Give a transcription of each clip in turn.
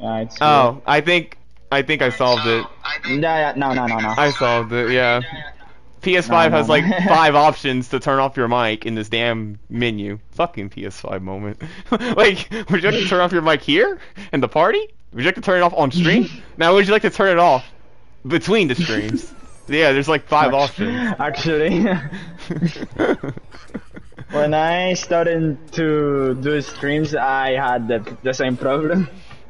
Oh, I think I think I solved it. Yeah, yeah, no, no, no, no. I solved it. Yeah. PS5 No, no, has like five options to turn off your mic in this damn menu. Fucking PS5 moment. like, would you like to turn off your mic here in the party? Would you like to turn it off on stream? now, would you like to turn it off between the streams? yeah, there's like five options. Actually, when I started to do streams, I had the, the same problem.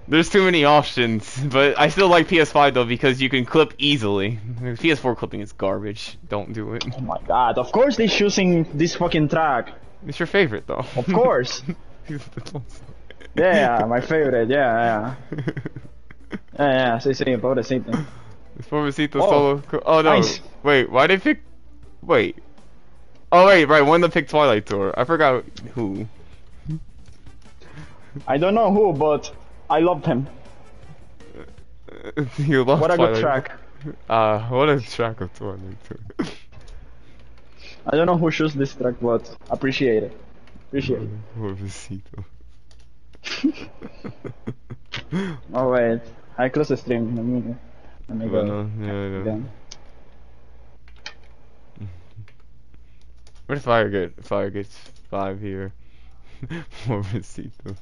There's too many options, but I still like PS5 though because you can clip easily. PS4 clipping is garbage. Don't do it. Oh my god, of course they're choosing this fucking track. It's your favorite though. Of course. Yeah, my favorite, yeah, yeah. Yeah, yeah, sí, sí, pobrecito. Pobrecito Oh, solo. co- Oh no. nice. Wait, why they pick? Wait. Oh wait, right. One of them picked Twilight Tour. I forgot who. I don't know who, but I loved him. you love What a good Twilight. track. Uh, what a track of Twilight. I don't know who chose this track, but appreciate it. Appreciate it. Pobrecito. Oh wait, I close the stream. Let me, let me go. Bueno, yeah, yeah. Where's Fire get? Fire gets five here. Pobrecito.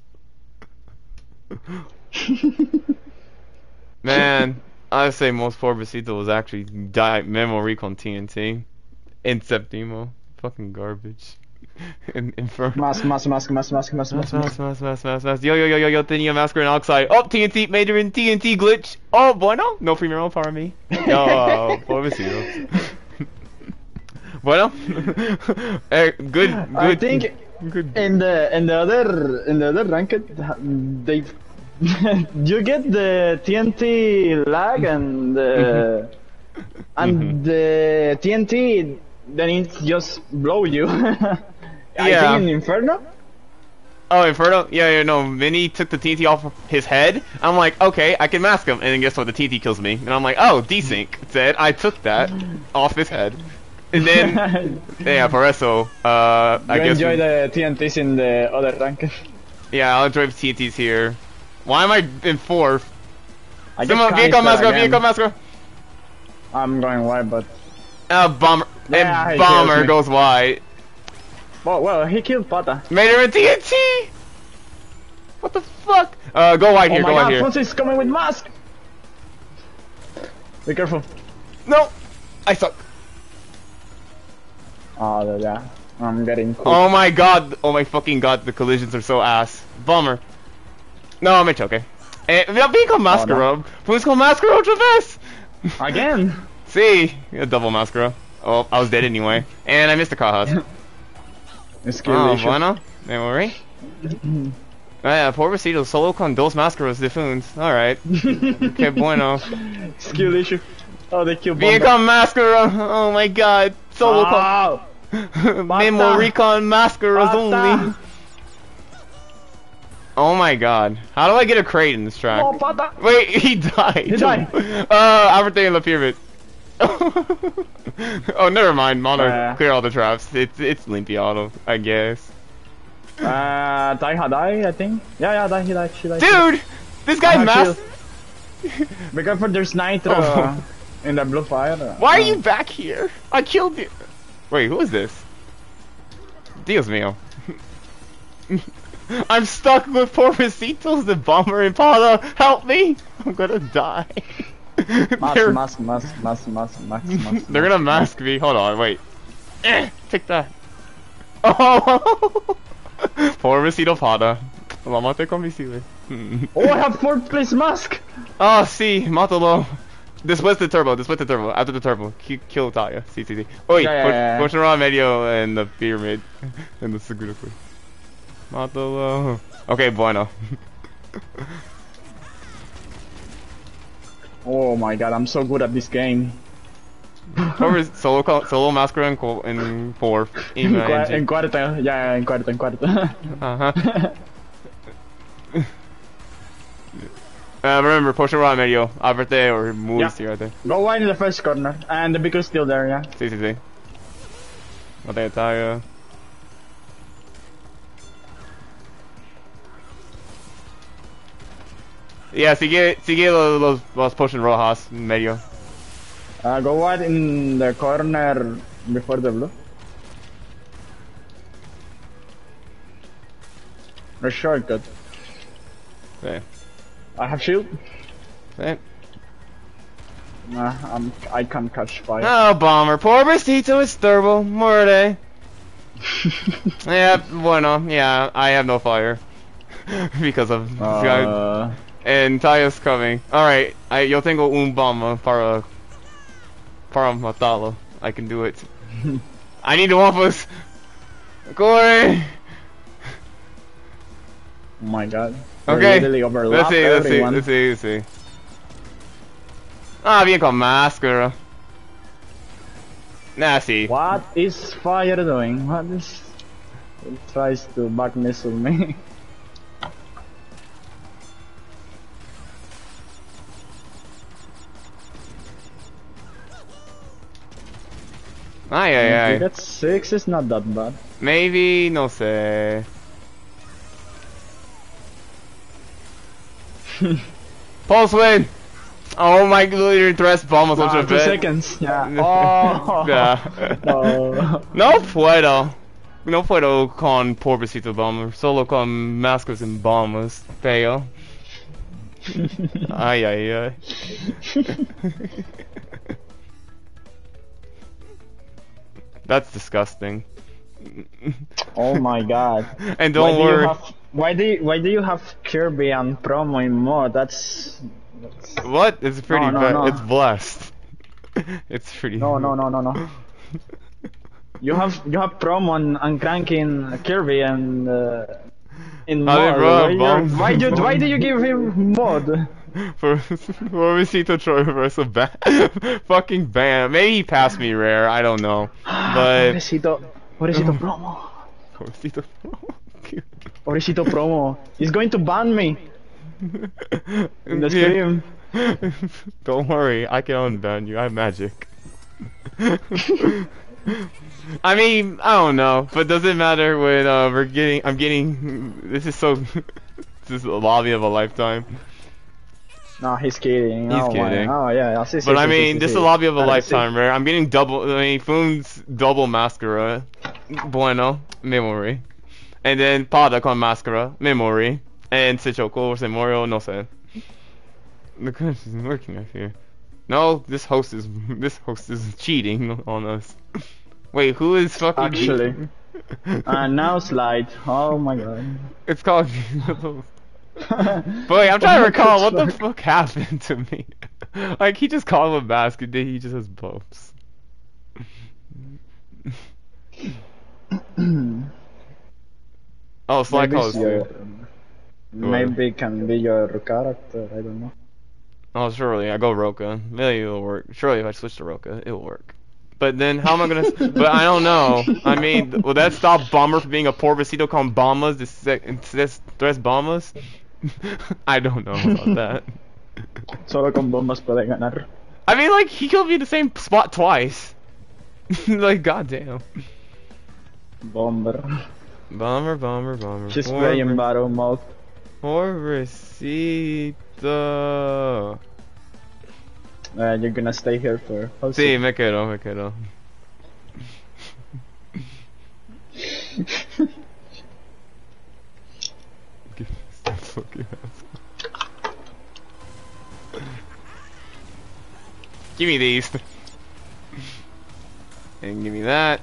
Man, I say most Pobrecito was actually die Memo Recon TNT. In Septimo. Fucking garbage. In Inferno. Mask, mask, mask, mask, mask, mask, Mask, mask, mask, mask, mask, mask. Yo, yo, yo, yo, yo, Thinny, Masker, and Oxide. Oh, TNT, Major in TNT glitch. Oh, bueno. No primero para mí. Yo, pobrecito. bueno. eh, good, good. I think Good. in the in the other in the other ranked they you get the TNT lag mm-hmm. and uh, mm-hmm. Mm-hmm. the and the TNT then it just blow you. I Yeah. think in Inferno. Oh, Inferno? Yeah, yeah, no. Vinny took the TNT off his head. I'm like, okay, I can mask him. And then guess what? The TNT kills me. And I'm like, oh, desync. Said I took that off his head. And then, yeah, por eso, uh, I guess. enjoy we- the TNTs in the other ranked. Yeah, I'll enjoy TNTs here. Why am I in fourth? I on, vehicle masker, again. vehicle masker. I'm going wide, but Uh, bomber. Yeah, and bomber goes wide. well, well, he killed Pata. Made her a TNT. What the fuck? Uh, go wide Oh here, go god, wide here. Fonzie is coming with mask! Be careful. No, I suck. Oh, yeah. I'm getting cool. Oh my god, oh my fucking god, the collisions are so ass. Bummer. No, I'm okay. Eh, vi con Mascara. Fuimos con Mascara otra vez. Again! See, a double Mascara. Oh, I was dead anyway. And I missed the Kajas. Oh, issue. bueno. Me morí. Ah, yeah, poor pobrecito, solo con dos máscaras de funs. Alright. Que bueno. Skill issue. Oh, they killed con Mascara. Oh my god. Solo con... Oh, Memory con Mascaras only. Oh my god. How do I get a crate in this track? oh, Wait, he died. He died. Uh, in the pyramid. oh, never mind. Mono, Uh. clear all the traps. It's it's Limpy Auto, I guess. Uh, Dai Hadai, I think. Yeah, yeah, Dai, he died, she died. Dude, this guy Ah, masked. Be careful, there's Nitro Oh. In the blue fire. Why are you back here? I killed you. Wait, who is this? Dios mío. I'm stuck with Porpecitos, the bomber and Pala. Help me! I'm gonna die. Mask, they're, mask, mask, mask, mask, mask, mask. they're gonna mask me. Hold on, wait. Eh, take that. Oh! Porpecito Pada. Vámonos con misiles. Oh, I have fourth place mask! Oh, sí, mátalo. Después de turbo, después de turbo, after the turbo, ki- kill Talia. Ya, push, ya, ya. push around medio and the pyramid. and the seguro quick. Mátalo. Okay, bueno. Oh my god, I'm so good at this game. Over solo call, solo masker in, co- in fourth. En, Ema cua- en engine. cuarto, ya, en cuarto, en cuarto. Uh-huh. Uh, remember, push around medio. Ábrete or move Yeah. sí, right there. Go wide in the first corner, and the beaker's still there, yeah. Sí, sí, sí. No tengo Talia. Yeah, sigue, sigue los, los, los potion rojas en medio. Uh, go wide in the corner before the blue. A shortcut. Sí. I have shield. Sí. Nah, I'm, I can't catch fire. Oh, bomber. Poor Bestito is turbo. Muerde. yeah, bueno, yeah, I have no fire. because of... Uh, and Tayo's coming. Alright, I, yo tengo un bomba para... Para matarlo. I can do it. I need the waffles. Corey! Oh my god. Okay, literally let's see, let's see, let's see, let's see. Ah, bien con máscara. Nah, see. What is fire doing? What is... It tries to back missile me. Ay, ay, You ay. get six is not that bad. Maybe, no sé. Pulse win! Oh my god, tres bombas Ah, otra two vez. seconds. Yeah. Oh. Yeah. Oh. No puedo. No puedo con Pobrecito Bomber. Solo con Mascos and Bombers. Feo. Ay, ay, ay. That's disgusting. Oh my god. And why don't do you worry. have why do you, why do you have Kirby and promo in mod? That's, that's What? It's pretty No, no, no. It's blessed. it's pretty. no no no no no. You have you have promo on, on cranking Kirby and uh, in mod. bro, why, why do why do you give him mod? For for Pobrecito Troy reversal ban. Fucking ban. Maybe he passed me rare. I don't know. But Pobrecito, pobrecito promo. Pobrecito promo. He's going to ban me in the stream. Don't worry, I can unban you. I have magic. I mean, I don't know, but does it matter when uh, we're getting? I'm getting. This is so. this is a lobby of a lifetime. No, he's kidding. He's oh, my- kidding. Oh yeah, I see. But I mean, this is a lobby of a Ah, lifetime, right? I'm getting double. I mean, Foon's double mascara. Bueno, memory. And then Pada con mascara, memory. And Sechoko or Semorio, no sé. The curse isn't working, I fear. No, this host is this host is cheating on us. Wait, who is fucking Actually. And uh, now slide. Oh my god. It's called. Wait, I'm trying to recall what the fuck happened to me. like he just called him a basket, then he just has bumps. oh, slide Maybe your, maybe it can be your character. I don't know. Oh, surely I go Roka. Maybe it'll work. Surely if I switch to Roka, it'll work. But then how am I gonna? but I don't know. I mean, will that stop Bomber from being a Pobrecito con bombas? This this tres bombas? I don't know about that. Solo con bombas puede ganar. I mean, like he killed me in the same spot twice. like, goddamn. Bomber. Bomber, bomber, bomber. She's playing battle mode. Pobrecito. Uh, you're gonna stay here for. how Sí, me quedo, me quedo. Fucking asshole. Give me these. And give me that.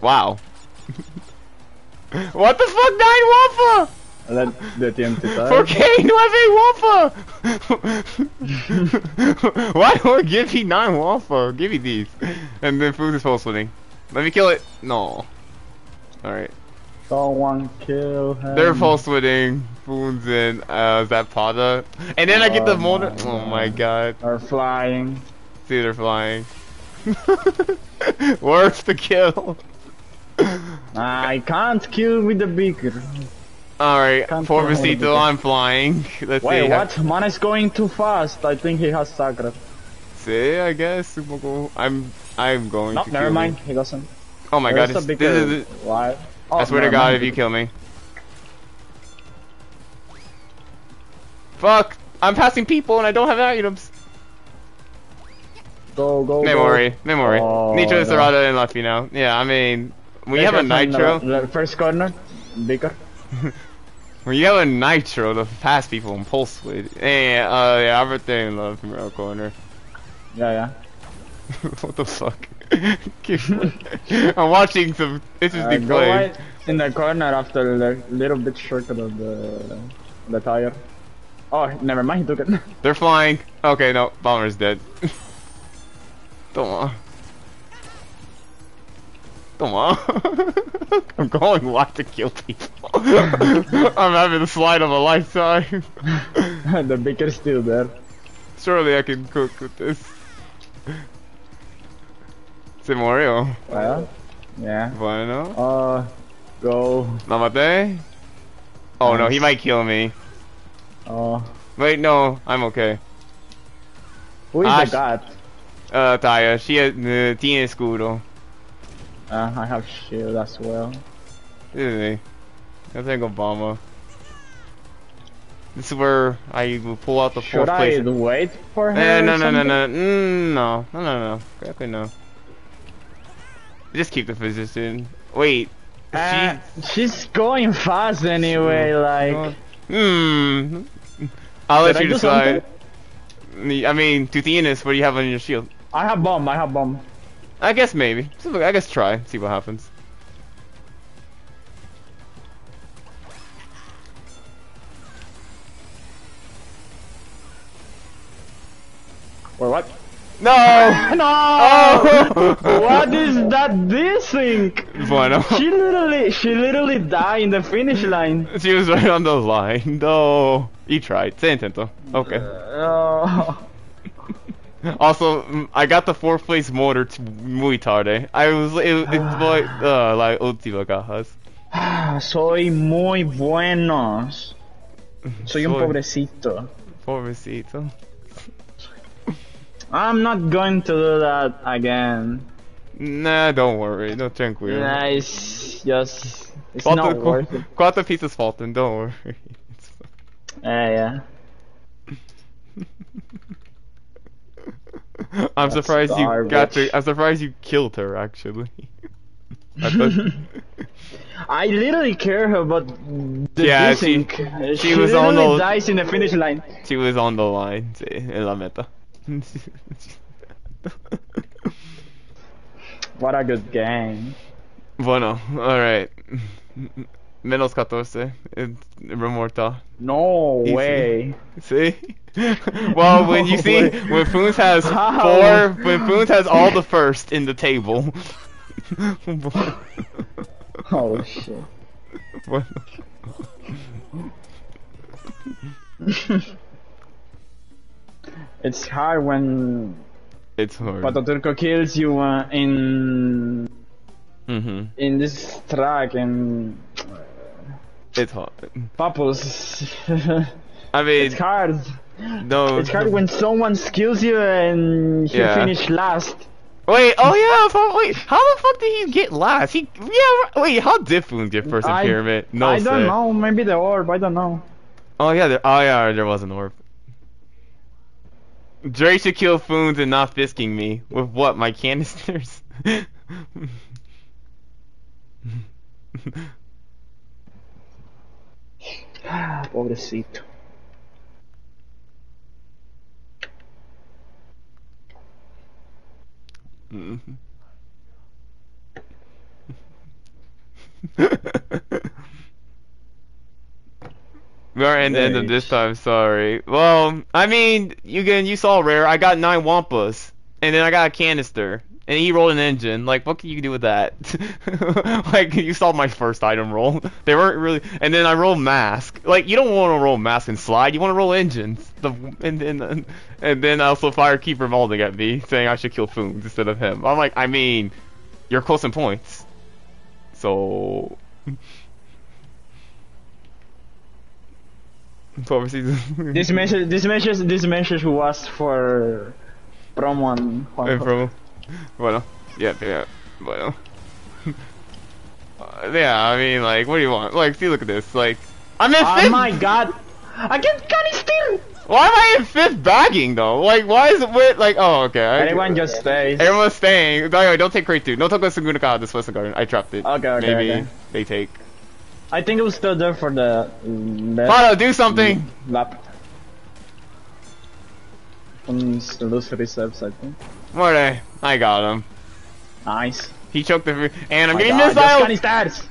Wow. what the fuck, Nine Wumpa? Let the TNT die. ¿Por qué no have Wumpa? Why don't give me nine Wumpa? Give me these. And then food is full splitting. Let me kill it. No. Alright. Someone kill him. They're full splitting. Food's in uh Zapata. And then I get the Oh motor. my Oh my God. Are flying. See, they're flying. Worth the kill. I can't kill with the beaker. Alright, Can't kill him with Pobrecito, the- I'm flying. Let's Wait, see. what? Man is going too fast. I think he has Sacred. See, I guess. I'm I'm going No, to never mind. me. He doesn't. Oh my god, There's this, is Why? I Oh, swear to God, mind. if you kill me. Fuck! I'm passing people and I don't have items. Go, go, Memory, memory. Oh, Nitro, no. Serrata, and Luffy now. Yeah, I mean, when you have a nitro, The first corner, bigger. when you have a nitro to pass people and pulse with, eh, uh, yeah, everything in the female corner. Yeah, yeah. what the fuck? I'm watching some Uh, interesting go play. right in the corner after the little bit shortcut of the the tire. Oh, never mind, he took it. They're flying. Okay, no, bomber's dead. On. Come on. I'm going live to kill people. I'm having the slide of a lifetime. the baker's still there. Surely I can cook with this. C'est Mario. Well, yeah. Bueno. Uh, go. Namate? Oh no, he might kill me. Oh, Wait, no, I'm okay. who is Ah, the god? Uh, Taya, she has, uh, tiene escudo. Uh, I have shield as well. Really? I think Obama. This is where I will pull out the Should fourth I place. wait for her? Eh, no, no, no, no, mm, no, no, no, no, exactly no. Just keep the position. Wait, Uh, she's going fast anyway, like. hmm. I'll let Did I you decide. I mean, Tutianus, what do you have on your shield? I have bomb, I have bomb. I guess maybe. So, I guess try, see what happens. Or what? No! No! Oh! what is that this thing? Bueno. She literally, she literally died in the finish line. She was right on the line. No. You tried. Se intento. Okay. Uh, oh. Also, I got the fourth place motor t- muy tarde. I was, it, it's like, uh, like última cajas. Soy muy buenos. Soy un pobrecito. Pobrecito. I'm not going to do that again. Nah, don't worry. No tranquilo. Nah, it's just, it's Falta- not worth it. Cuatro pieces faltan, don't worry. It's Yeah, yeah. I'm That's surprised you got to. I'm surprised you killed her. Actually. I thought, I literally care about the Yeah, this she- she was on the- dies in the finish line. she was on the line. sí, en la meta. What a good game. bueno, alright. Menos 14. Es remorta. No Easy. way. See? well, when you see way. when Foons has How? four, when Foons has all the first in the table. Oh shit. It's hard when It's hard. but Pataturco kills you uh, in hmm in this track and It's hard. Papus. I mean, it's hard. no. It's hard when someone kills you and you Yeah. finish last. Wait, oh yeah, wait, how the fuck did he get last? He, yeah, wait, how did Foon get first in I- pyramid? No, I don't say. know. Maybe the orb. I don't know. Oh yeah, there, oh yeah, there was an orb. Dre should kill Foons and not fisking me. With what, my canisters? Pobrecito. Mhm. We are in the end of this time, sorry. Well, I mean, you can, you saw rare. I got nine wumpas, and then I got a canister, and he rolled an engine. Like, what can you do with that? like, you saw my first item roll. They weren't really, and then I rolled mask. Like, you don't want to roll mask and slide. You want to roll engines. The and then and then also firekeeper molding at me, saying I should kill Foons instead of him. I'm like, I mean, you're close in points, so. This message, this message, this message was for promo and Eh, bro. Bueno, yeah, yeah, bueno. Uh, yeah, I mean, like, what do you want? Like, see, look at this. Like, I'm in fifth. Oh my god! I get canister! Why am I in fifth bagging though? Like, why is it with like? Oh, okay. I- Everyone just stays. Everyone's staying. By the way, don't take crate two. No Toko Sugunaka this Western Garden. I trapped it. Okay, okay, Maybe okay. they take. I think it was still there for the mm, do something! lap. On lose reserves, I think. Are? I got him. Nice. He choked the. And I'm My getting God, missile! canisters!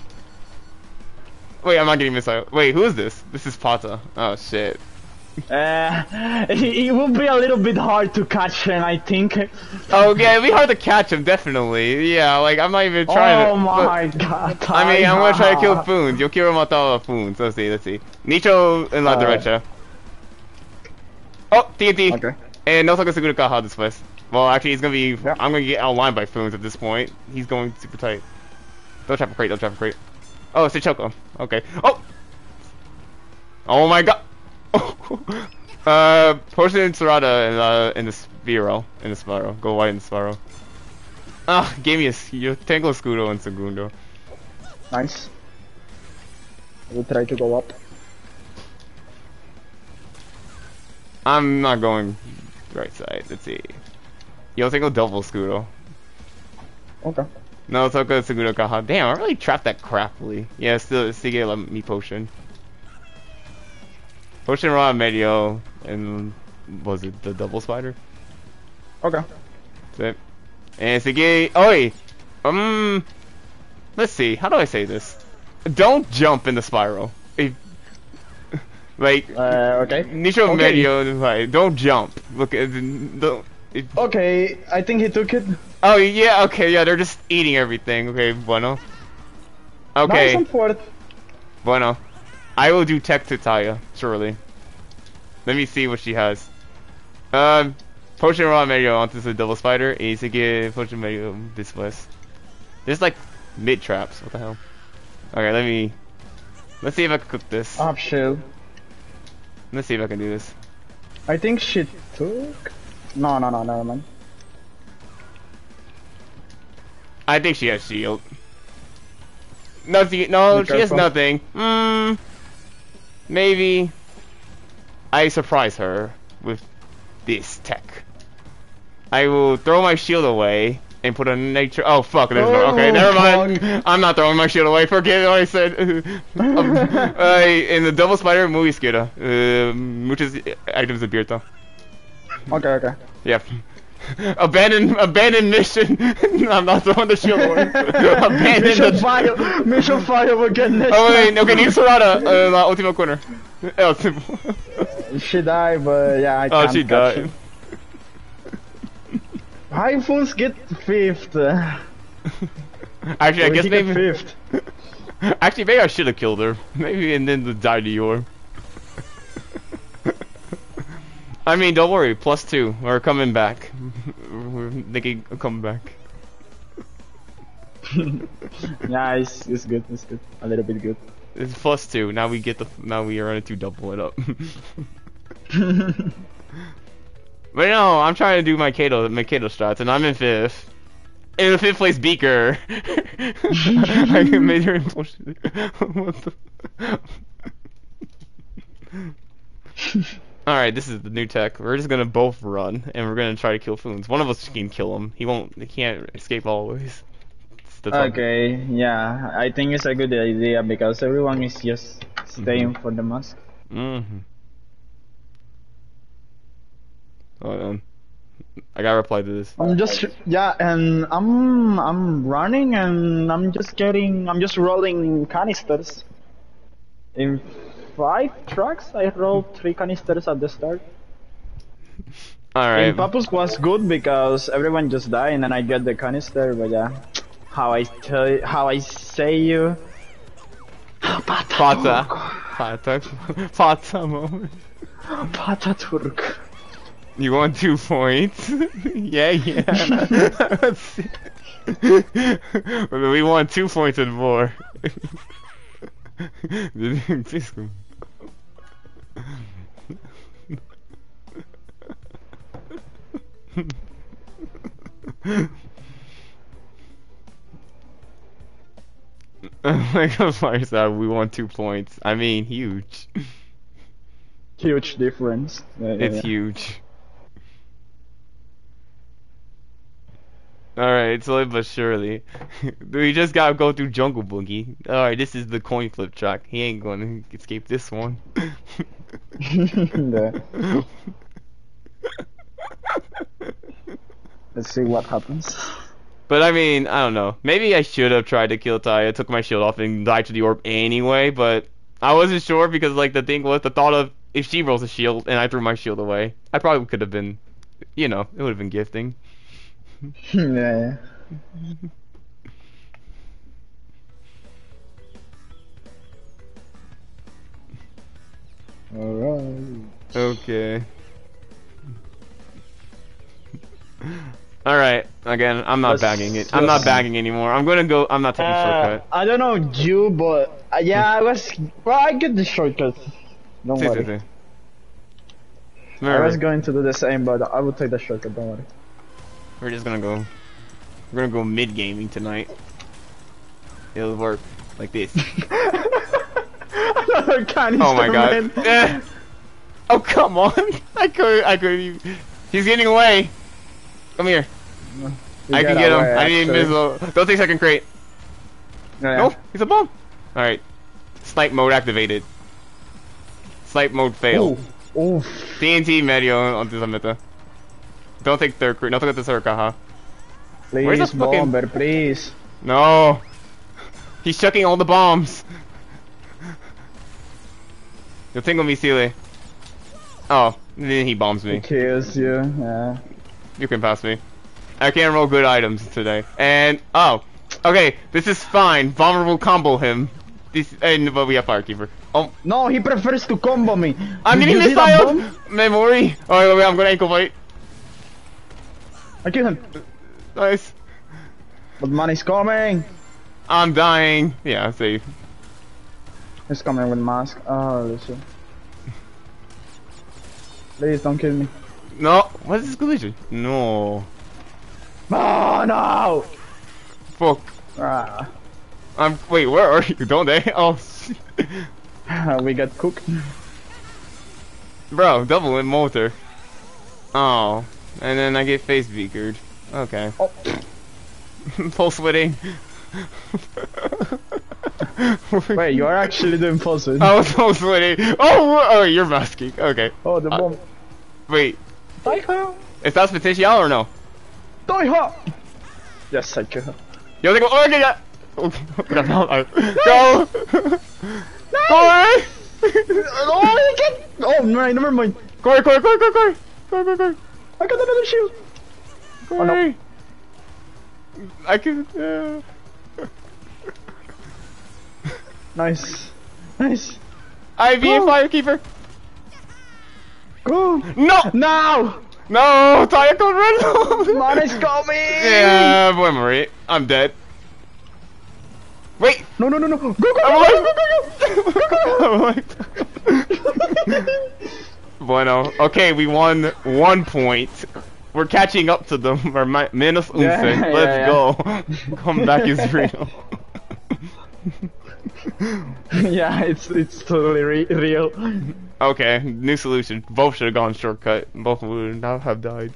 Wait, I'm not getting missile. Wait, who is this? This is Pata. Oh shit. Uh, it, will be a little bit hard to catch him, I think. Oh yeah, it'd be hard to catch him, definitely. Yeah, like I'm not even trying oh to. my but- god. I mean, I'm gonna try to kill. Foons. Yo quiero matar a Foons. Let's see, let's see. Nicho en la Uh, derecha. Oh, TNT. Okay. And no Toka Segura Kaha this place. Well, actually, he's gonna be. Yeah. I'm gonna get outlined by Foons at this point. He's going super tight. Don't trap a crate. Don't trap a crate. Oh, it's a Choco. Okay. Oh. Oh my god. uh, Potion and Serrata in, uh, in the Spiro. In the Spiro. Go white in the Spiro. Ah, gave me a s- you Tango Scudo and Segundo. Nice. We'll try to go up. I'm not going right side. Let's see. Yo, Tango double Scudo. Okay. No, Toka Segundo Kaha. Damn, I really trapped that crappily. Yeah, still, still get like, me potion. Potion raw medio and was it the double spider? Okay. That's it. And Sige, oi, um, let's see. How do I say this? Don't jump in the spiral. Like, Uh, okay. Nicho Okay. medio, like, don't jump. Look at don't. It, Okay, I think he took it. oh yeah, okay, yeah, they're just eating everything. Okay, bueno. Okay. Nice and fourth. Bueno. I will do tech to Taya, surely. Let me see what she has. Um, Potion Raw Mario onto the Double Spider. Isige Potion Mario this was. There's like mid traps. What the hell? Okay, let me. Let's see if I can cook this. Up shield. Let's see if I can do this. I think she took. No, no, no, never mind. I think she has shield. Nothing. No, she has nothing. Hmm. Maybe. I surprise her with this tech. I will throw my shield away and put a nature. Oh fuck! There's no. Okay, Oh, never mind. I'm not throwing my shield away. Forget what I said. uh, in the double spider movie skida, uh, muchas items abierto. Okay, okay. Yep. Abandon, abandon mission. I'm not throwing the shield away. abandon Mission the. fire! Mission fire will get next Oh wait, okay, need Serrata, uh, la última corner. El tipo. She died, but yeah, I Oh, she died. it. High fools get fifth. Actually, I guess get maybe. fifth. Actually, maybe I should have killed her. Maybe and then the die to your. I mean, don't worry. Plus two. We're coming back. We're thinking of coming back. Yeah, it's, it's good, it's good. A little bit good. It's plus two. Now we get the. Now we are running to double it up. But no, I'm trying to do my Kato, my Kato strats, and I'm in fifth. In the fifth place beaker. I her impulsion. what the? Alright, this is the new tech. We're just gonna both run, and we're gonna try to kill Foons. One of us can kill him. He won't. He can't escape always. Okay, yeah, I think it's a good idea because everyone is just staying for the mask. Mm-hmm. Hold on. I gotta reply to this. I'm just yeah, and I'm I'm running and I'm just getting I'm just rolling canisters. In five trucks, I rolled three canisters at the start. Alright. And Papus was good because everyone just died and then I get the canister, but yeah. How I tell you, how I say you. Pata. Pata. Pata Pata moment. Pataturk. You want two points? yeah, yeah. we want two points and more. like a fire star, we want two points. I mean, huge. huge difference. Yeah, yeah, It's yeah. huge. Alright, slowly but surely. we just gotta go through Jungle Boogie. Alright, this is the coin flip track. He ain't gonna escape this one. Let's see what happens. But I mean, I don't know. Maybe I should have tried to kill Ty. I took my shield off and died to the orb anyway, but I wasn't sure because like the thing was the thought of if she rolls a shield and I threw my shield away, I probably could have been, you know, it would have been gifting. Yeah, yeah. Alright. Okay. Alright, again, I'm not Let's bagging it. I'm not bagging anymore. I'm gonna go, I'm not taking Uh, shortcut. I don't know you, but uh, yeah, I was. Well, I get the shortcut. Don't See, see, worry. see. I was going to do the same, but I will take the shortcut. Don't worry. We're just gonna go, we're gonna go mid gaming tonight. It'll work like this. Another canister Oh my god. Eh. Oh come on! I could, I could. even- He's getting away. Come here. I can get him. away, I need invisible. Don't take second crate. Yeah, No, he's a bomb. All right. Snipe mode activated. Snipe mode failed. Ooh. Ooh. TNT medio onto Sameta. Don't take third crate. No, take the third kaha. Please, Where's the fucking- bomber, please. No. He's chucking all the bombs. You'll tingle me, Sealy. Oh, then he bombs me. He Kills you. Yeah. You can pass me. I can't roll good items today. And oh, okay, this is fine. Bomber will combo him. This and but we have Firekeeper. Oh, No, he prefers to combo me. I'm Did getting you see that bomb? missiled. Memory. Oh wait, wait, I'm gonna ankle bite. I killed him. Nice. But money's coming. I'm dying. Yeah, see. He's coming with mask. Oh, listen. Please don't kill me. No. What is this collision? No. Oh no! Fuck. Ah, I'm. Wait, where are you? Don't they? Oh. shit. we got cooked. Bro, double in motor. Oh. And then I get face beakered. Okay. Oh. Full sweating. Wait, you are actually doing falsehood. I was full sweating. Oh, oh, you're masking. Okay. Oh, the Uh, bomb. Wait, Die her! is that potential or no? Her! Yes, I her. Yo, they go. Oh, okay, yeah. Oh, no, no, Go. Go away. oh, I can't! Oh, no, never mind. Corey, Corey, Corey, Corey, Corey, Corey, Corey, Corey. I got another shield. Oh, no. I can. Uh... Nice. Nice. I be a Go. firekeeper. Go! No, Now! no, Taya don't run. Money's coming! Yeah, boy, Marie, I'm dead. Wait, No, no, no, no. Go, go, go, I'm go, alive. go, go, go, I'm alive. Bueno, okay, we won one point. We're catching up to them. Or mi- minus unce. Yeah, yeah, Let's yeah. go. Comeback is real. yeah, it's it's totally re- real. okay, new solution. Both should have gone shortcut. Both would not have died.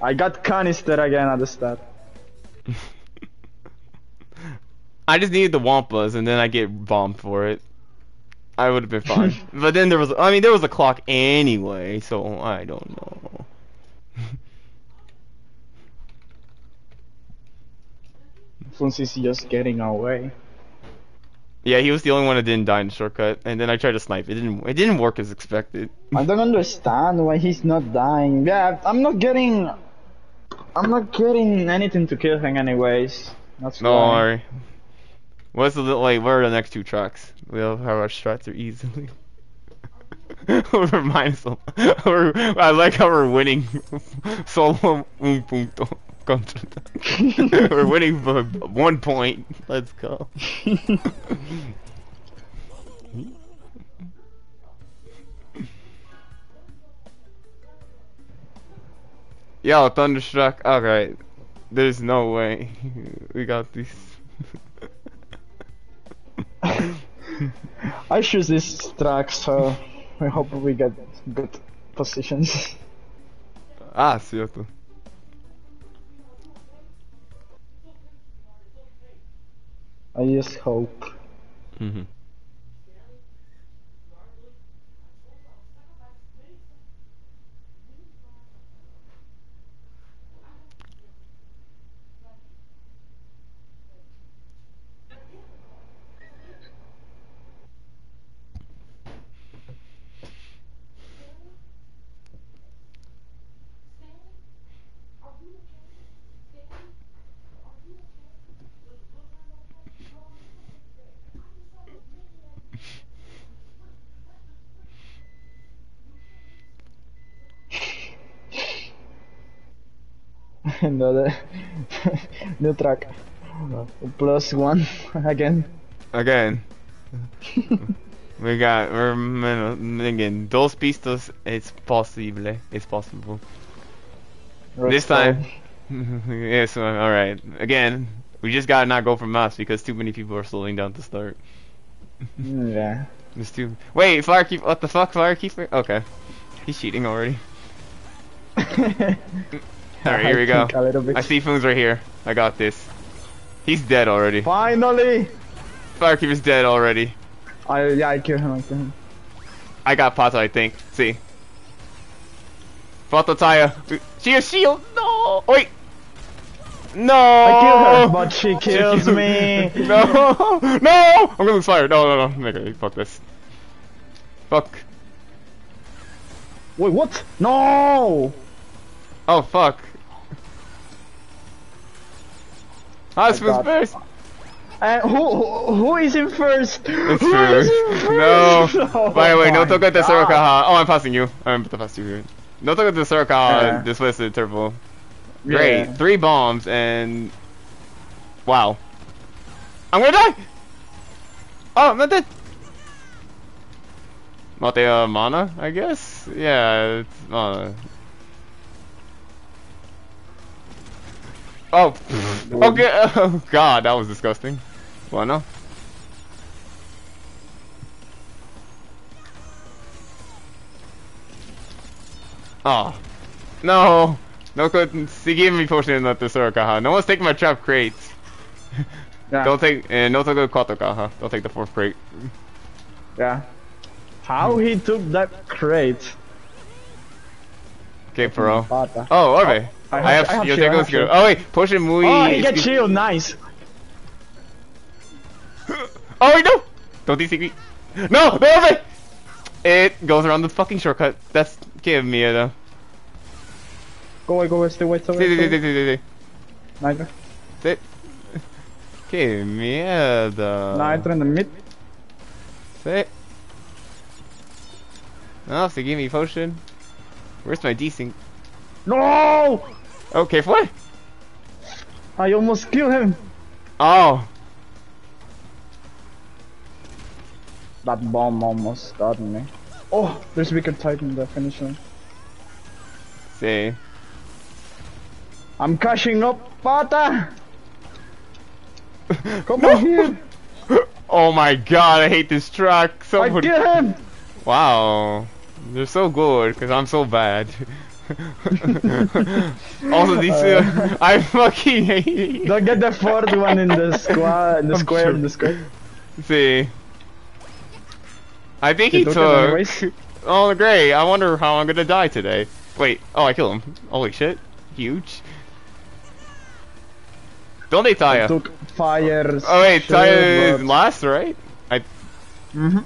I got canister again at the start. I just needed the Wumpas, and then I get bombed for it. I would have been fine. but then there was, I mean, there was a clock anyway, so I don't know. Funcy's just getting away. Yeah, he was the only one that didn't die in the shortcut, and then I tried to snipe. It didn't. It didn't work as expected. I don't understand why he's not dying. Yeah, I'm not getting. I'm not getting anything to kill him anyways. That's No why. worry. What's the like? Where are the next two trucks? We'll have our struts are easily. we're minus. We're, I like how we're winning solo un punto contra. we're winning by one point. Let's go. Yo, Thunderstruck. Alright. There's no way. We got this. I choose this track, so I hope we get good positions. Ah, cierto. I just hope. Mhm. Another new track. Plus one again. Again. we got, we're, again, dos pistos, it's possible, it's possible. This time, yes, uh, alright. Again, we just gotta not go for mass because too many people are slowing down to start. Yeah. There's too. Wait, Firekeeper, what the fuck, Firekeeper? Okay. He's cheating already. Alright, here we go. I see Foons right here. I got this. He's dead already. Finally! Firekeeper's dead already. I yeah, I kill him. I kill him. I got Pata, I think. See. Phototaya. She has shield. No. Wait. No. I killed her, but she kills me. no. No. I'm gonna lose fire. No, no, no. Nigga, fuck this. Fuck. Wait, what? No! Oh fuck. God. first. And who who is in first? It's Who is true. in first? No. Oh By the way, no my toca de God. Oh, I'm passing you. I'm about to pass you here. No toca de Sorakaha. Yeah. This was the turbo. Great. Yeah. Three bombs and. Wow. I'm gonna die! Oh, I'm not dead! Mate uh, mana, I guess? Yeah, it's mana. Oh, mm-hmm. okay. Oh god, that was disgusting. Bueno. Oh. No! No good. She gave me potion at the Sorakaha. No one's taking my trap crates. Yeah. Don't take, and no take the Kotokaha. Don't take the fourth crate. Yeah. How he took that crate? Okay. Pata. Oh, Orbe. I I have- I have your shield, I have shield. Oh wait, potion Mui. Oh, he is gets shield. Nice. Oh wait, no! Don't DCP. No, no, Orbe! It goes around the fucking shortcut. That's give me a though. Go away, go away, stay away, stay away. stay away. sí, sí, Nitro. sí. Qué mierda. Nitro in the mid. Sí. No, oh, so give me potion. Where's my desync? No! Okay, what? I almost killed him. Oh. That bomb almost got me. Oh, there's Wicked Titan in the finish line. See. I'm cashing up, Pata! Come No. on here! Oh my god, I hate this track. I Somebody. kill him! Wow. They're so good because I'm so bad. also, these uh, I fucking hate it. Don't get the fourth one in the squad, in the I'm square, sure. in the square. See. I think He he took Oh, great. I wonder how I'm gonna die today. Wait. Oh, I killed him. Holy shit. Huge. Don't they Taya? Took fire. Oh wait, Taya is last, right? I. Mhm.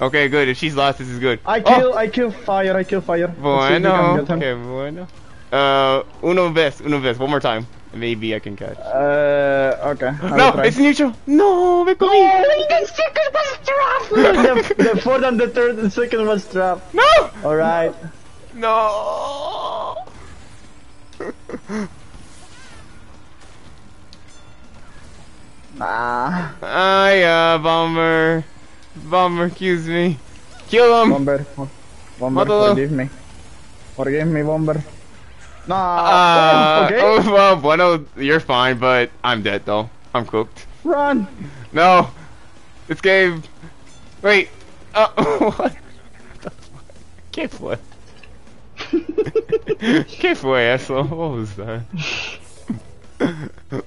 Okay, good. If she's last, this is good. I Oh! kill, I kill fire, I kill fire. Let's see if we can Bueno. Okay, bueno. Uh, uno vez, uno vez. One more time. Maybe I can catch. Uh, okay. I will no, try. it's neutral. No, me comí. the second was trapped! the, the fourth and the third and second was trapped. No. Alright. No. Ah, Ah, yeah, bomber. Bomber, excuse me. Kill him. Bomber. Bomber, Mátalo. forgive me. Forgive me, Bomber. Nah, Uh, okay. oh, well, bueno, you're fine, but I'm dead though. I'm cooked. Run! No. This game. Wait. Uh, what? ¿Qué fue? ¿Qué fue eso? What was that?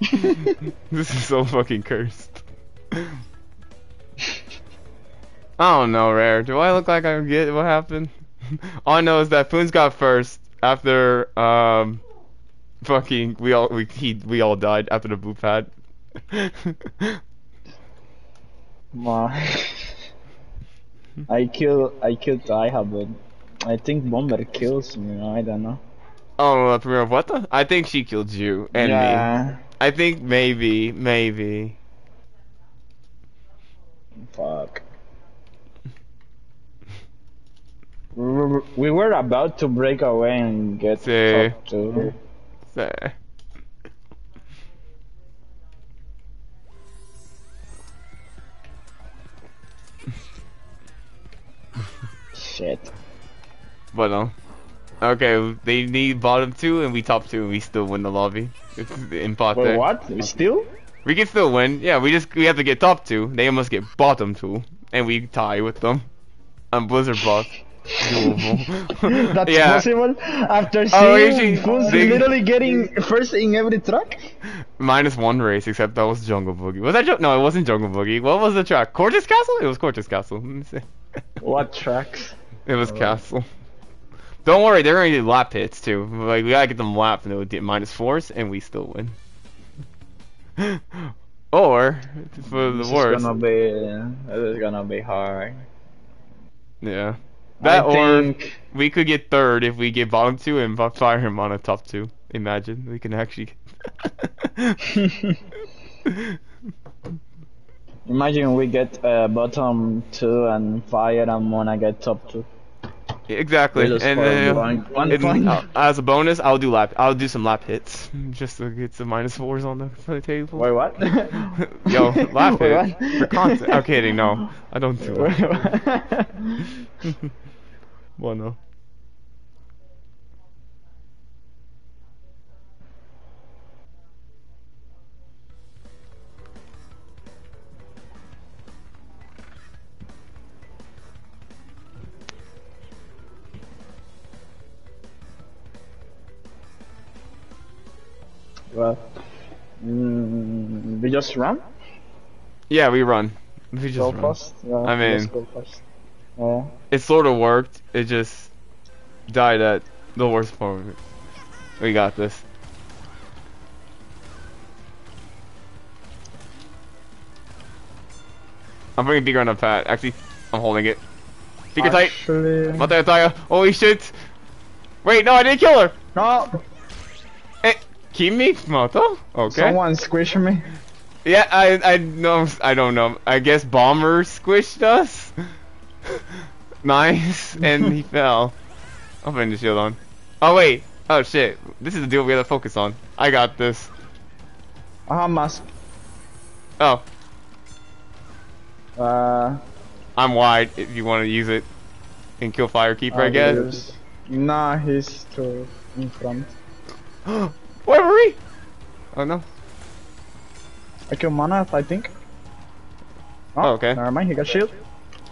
this is so fucking cursed. I don't know, Rare. Do I look like I get what happened? All I know is that Foons got first after um fucking we all we he we all died after the boot pad. Ma. I kill I killed Taiha, but I think Bomber kills me. I don't know. oh, uh, Premier what the? I think she killed you and me. yeah. I think maybe, maybe. Fuck. We were, about to break away and get See. top two. So, Shit. but um, okay, they need bottom two and we top two and we still win the lobby. It's in pot Wait, what? Still? We can still win. Yeah, we just we have to get top two. They must get bottom two, and we tie with them. I'm Blizzard boss. Doable. That's yeah. possible? After Oh, seeing actually, Foons they- literally getting first in every track? Minus one race, except that was Jungle Boogie. Was that jo- no? It wasn't Jungle Boogie. What was the track? Cortex Castle? It was Cortex Castle. Let me see. What tracks? It was oh. Castle. Don't worry, they're gonna get lap hits too. Like we gotta get them lapped, and it would get minus fours, and we still win. or for the This worst, gonna be, this is gonna be hard. yeah. That I or think we could get third if we get bottom two and fire him on a top two. Imagine we can actually. Imagine we get uh, bottom two and fire and wanna get top two. Exactly, and then and, uh, as a bonus, I'll do lap. I'll do some lap hits just to get some minus fours on the, the table. Wait, what? Yo, lap it for content. I'm kidding. No, I don't do Wait, what? well, no. Well, mm, we just run Yeah, we run. We just so run. fast. Yeah, I mean- go fast. Yeah. It sort of worked. It just died at the worst part of it. We got this. I'm bringing Beaker on the pad. Actually, I'm holding it. Beaker tight. Actually, Mata Taya. Holy shit. Wait, no, I didn't kill her. no, Eh, keep me, Moto? Okay. someone squish me. Yeah, I I know I don't know. I guess Bomber squished us. nice, and he fell. I'm putting the shield on. Oh wait. Oh shit. This is the deal we gotta focus on. I got this. I have mask. Oh, Uh, I'm wide. If you want to use it, and kill Firekeeper, I guess. use- Nah, he's too in front. Where were we? Oh no. I kill mana, I think. Oh, oh, okay. Never mind, he got shield.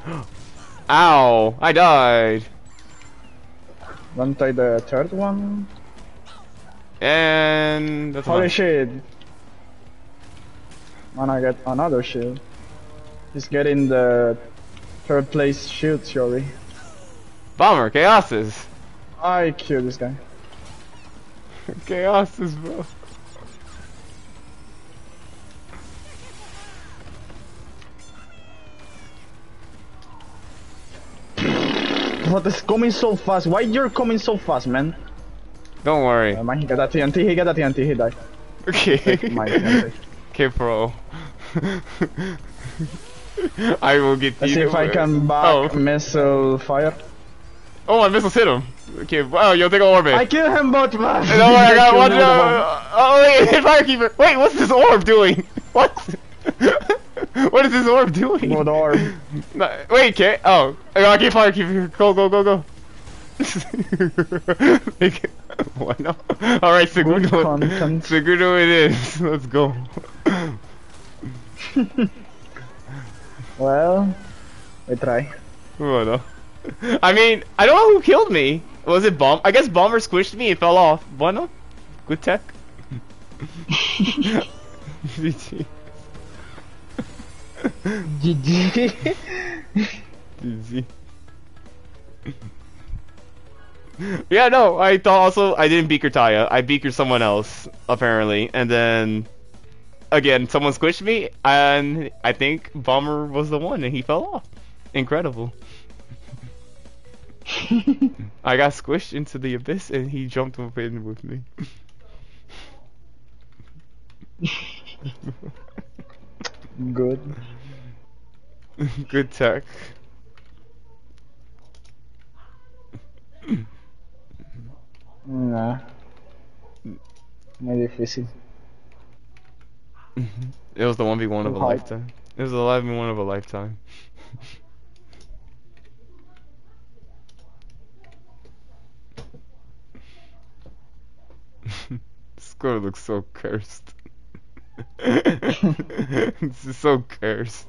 Ow! I died. Don't take the third one. And that's Holy shit. Mana get another shield. He's getting the third place shield, Shuri. Bomber, Chaoses. I kill this guy. Chaoses, bro. What is coming so fast? Why you're coming so fast, man? Don't worry. Uh, Never mind, he got a TNT, he got a TNT, he died. Okay. My Okay, pro. I will get Let's see if I can back Oh, missile fire. Oh, my missiles hit him. Okay, wow, yo, take a orb. I kill him both, man! Hey, don't worry, I got one. him with a bomb. Uh, oh, wait, hit Firekeeper. Wait, what's this orb doing? What? what is this orb doing? Good orb. No, wait, okay. Oh, I keep Firekeeper. Go, go, go, go. what? No. All right, Segundo. Segundo, it is. Let's go. Well, we try. Bueno. I mean, I don't know who killed me. Was it Bomb? I guess Bomber squished me and fell off. Bueno. Good tech. GG. GG. GG. yeah, no, I thought also I didn't beaker Taya. I beaker someone else, apparently. And then, again, someone squished me, and I think Bomber was the one, and he fell off. Incredible. I got squished into the abyss, and he jumped up in with me. Good. Good tech. Nah. Muy difícil. It was the 1v1 of a lifetime. It was the 1v1 of a lifetime. Score looks so cursed. this is so cursed.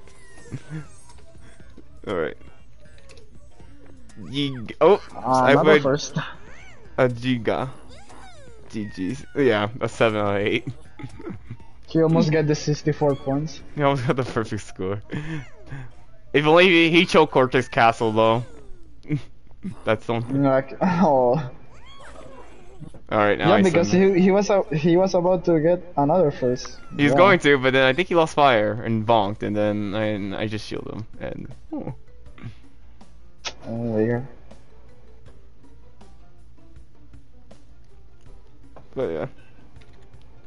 Alright. Yig- oh, Uh, I played first. a Giga. GG's. Yeah, a 7 out of 8. He almost got the 64 points. He almost got the perfect score. If only he, he choked Cortex Castle though. That's something. Like, oh. Alright, now yeah, I because he, he was a, he was about to get another first. He's Yeah. going to, but then I think he lost fire and bonked, and then I, and I just shielded him. And oh. Oh, yeah. but yeah,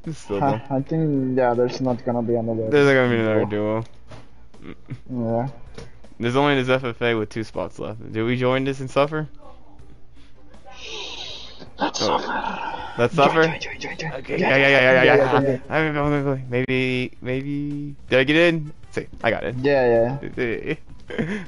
it's still Huh. I think yeah, there's not gonna be another. There's gonna be another duo. Yeah. There's only this FFA with two spots left. Do we join this and suffer? Let's Oh. suffer. Let's suffer. Join, join, join, join. Okay, yeah, yeah, yeah, yeah, yeah. yeah, yeah. yeah. I don't know, no, no, Maybe, maybe. Did I get in? See, I got in. Yeah, yeah. Yeah.